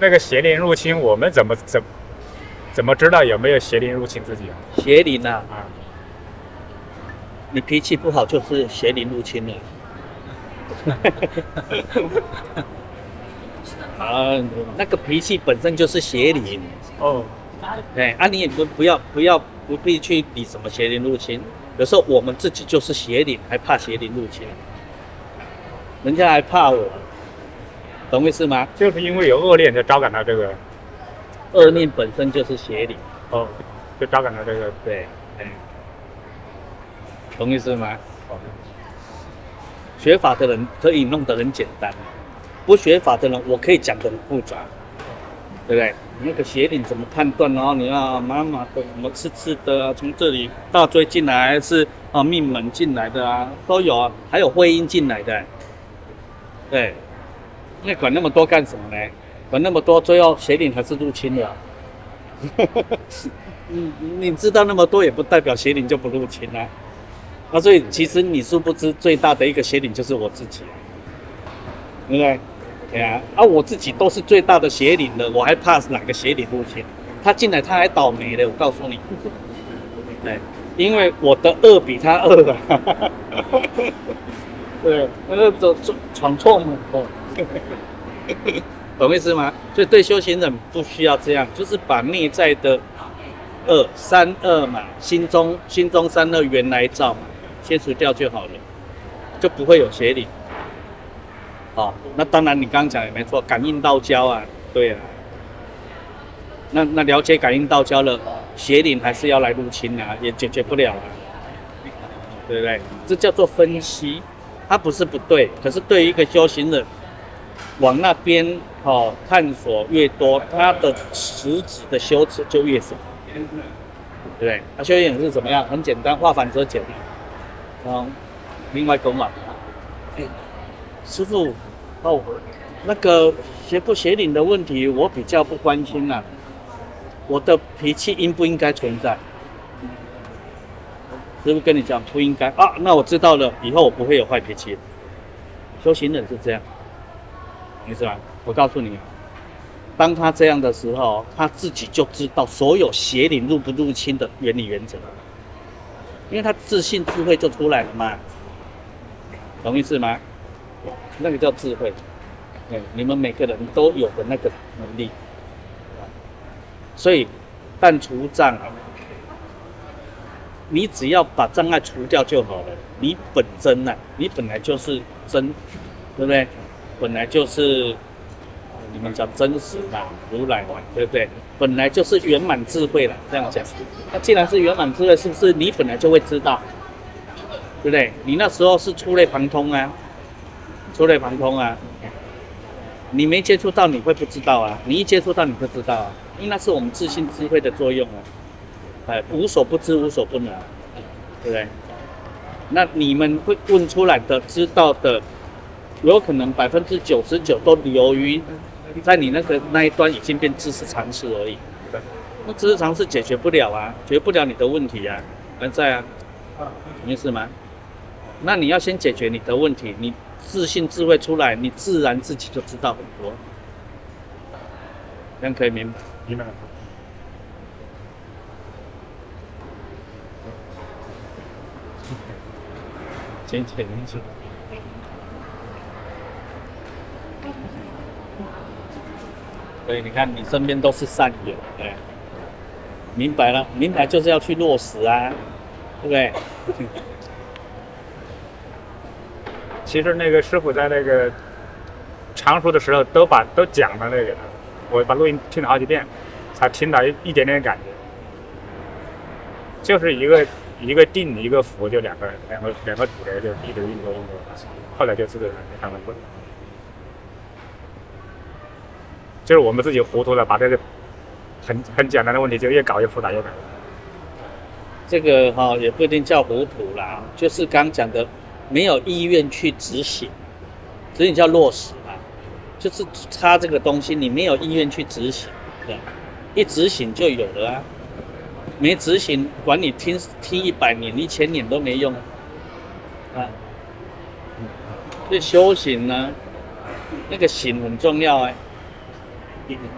那个邪灵入侵，我们怎么怎怎么知道有没有邪灵入侵自己啊？邪灵啊，啊，你脾气不好就是邪灵入侵了。啊，那个脾气本身就是邪灵，哦，对啊，你也不不要不要不必去理什么邪灵入侵，有时候我们自己就是邪灵，还怕邪灵入侵，人家还怕我，懂我意思吗？就是因为有恶念才招感到这个，恶念本身就是邪灵，哦，就招感到这个，对，嗯，懂意思吗？哦，学法的人可以弄得很简单，不学法的人我可以讲得很复杂，对不对？那个邪灵怎么判断？然后你要妈妈的什么刺刺的啊，从这里大椎进来是啊命门进来的啊，都有啊，还有会阴进来的，对，那管那么多干什么呢？管那么多，最后邪灵还是入侵了。你 你知道那么多，也不代表邪灵就不入侵啊。那所以其实你殊不知，最大的一个邪灵就是我自己，对不对？对啊，啊我自己都是最大的邪灵了，我还怕哪个邪灵入侵？他进来他还倒霉了，我告诉你，对，因为我的恶比他恶啊，对，那个走闯闯错门哦，懂意思吗？所以对修行人不需要这样，就是把内在的恶三恶嘛，心中心中三恶原来造嘛，切除掉就好了，就不会有邪灵。哦，那当然你刚刚讲也没错，感应道交啊，对啊。那那了解感应道交了，邪灵还是要来入侵啊，也解决不了啊，对不对？这叫做分析，它不是不对，可是对于一个修行人，往那边哦探索越多，他的实质的修持就越少，对不对？他修行人是怎么样？很简单，化繁则简。嗯，另外讲嘛，哎，师傅，哦，那个邪不邪灵的问题，我比较不关心啦、我的脾气应不应该存在？师傅跟你讲不应该啊，那我知道了，以后我不会有坏脾气。修行人是这样，懂意思吧？我告诉你，当他这样的时候，他自己就知道所有邪灵入不入侵的原理原则，因为他自信智慧就出来了嘛，懂意思吗？那个叫智慧，对，你们每个人都有的那个能力。所以，但除障啊，你只要把障碍除掉就好了。你本真呐、你本来就是真，对不对？本来就是你们讲真实嘛，如来嘛，对不对？本来就是圆满智慧了，这样讲。那既然是圆满智慧，是不是你本来就会知道？对不对？你那时候是触类旁通啊，触类旁通啊。你没接触到，你会不知道啊？你一接触到，你就知道啊，因为那是我们自信智慧的作用啊。哎，无所不知，无所不能，对不对？那你们会问出来的、知道的，有可能百分之九十九都流于在你那个那一端已经变知识常识而已。对那知识常识解决不了啊，解决不了你的问题啊，还在啊，懂意思吗？那你要先解决你的问题，你自信智慧出来，你自然自己就知道很多。这样可以明白？明白了。浅浅一点。所以你看，你身边都是善缘，对，明白了，明白就是要去落实啊，对不对？其实那个师傅在那个常熟的时候都把都讲了那个，我把录音听了好几遍，才听到一一点点感觉，就是一个一个定一个伏，就两个两个两个主流就一直运作运作，后来就自然他们不，就是我们自己糊涂了，把这个很很简单的问题就越搞越复杂越搞。这个哈、也不一定叫糊涂啦，就是刚讲的，没有意愿去执行，执行叫落实嘛，就是差这个东西，你没有意愿去执行，对吧，一执行就有了啊，没执行，管你听听一百年、一千年都没用啊。所以修行呢，那个行很重要哎、点。